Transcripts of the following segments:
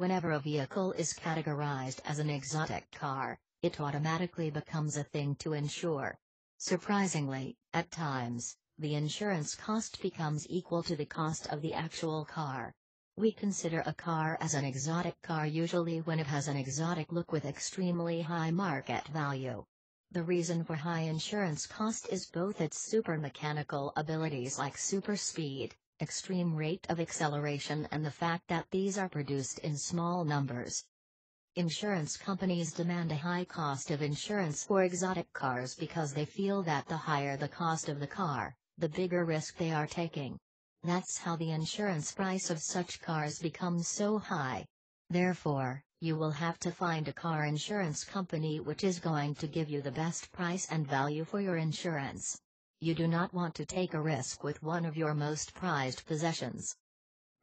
Whenever a vehicle is categorized as an exotic car, it automatically becomes a thing to insure. Surprisingly, at times, the insurance cost becomes equal to the cost of the actual car. We consider a car as an exotic car usually when it has an exotic look with extremely high market value. The reason for high insurance cost is both its super mechanical abilities like super speed, extreme rate of acceleration and the fact that these are produced in small numbers. Insurance companies demand a high cost of insurance for exotic cars because they feel that the higher the cost of the car, the bigger risk they are taking. That's how the insurance price of such cars becomes so high. Therefore, you will have to find a car insurance company which is going to give you the best price and value for your insurance. You do not want to take a risk with one of your most prized possessions.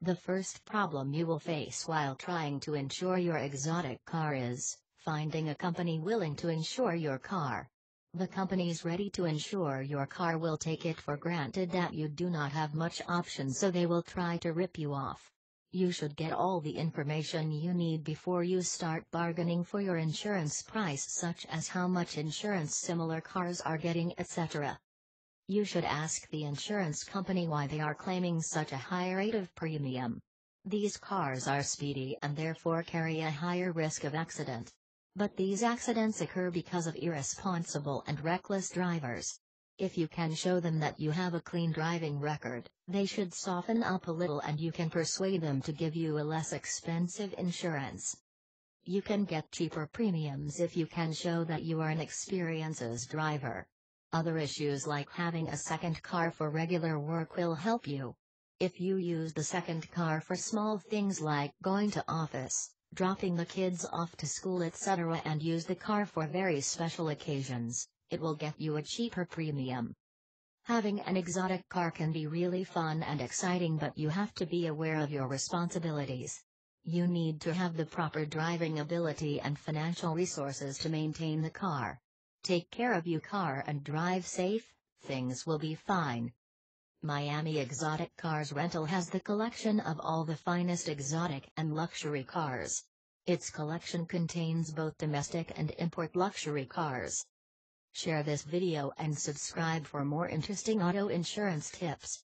The first problem you will face while trying to insure your exotic car is finding a company willing to insure your car. The companies ready to insure your car will take it for granted that you do not have much option so they will try to rip you off. You should get all the information you need before you start bargaining for your insurance price such as how much insurance similar cars are getting etc. You should ask the insurance company why they are claiming such a high rate of premium. These cars are speedy and therefore carry a higher risk of accident. But these accidents occur because of irresponsible and reckless drivers. If you can show them that you have a clean driving record, they should soften up a little and you can persuade them to give you a less expensive insurance. You can get cheaper premiums if you can show that you are an experienced driver. Other issues like having a second car for regular work will help you. If you use the second car for small things like going to office, dropping the kids off to school etc. and use the car for very special occasions, it will get you a cheaper premium. Having an exotic car can be really fun and exciting but you have to be aware of your responsibilities. You need to have the proper driving ability and financial resources to maintain the car. Take care of your car and drive safe, things will be fine. Miami Exotic Cars Rental has the collection of all the finest exotic and luxury cars. Its collection contains both domestic and import luxury cars. Share this video and subscribe for more interesting auto insurance tips.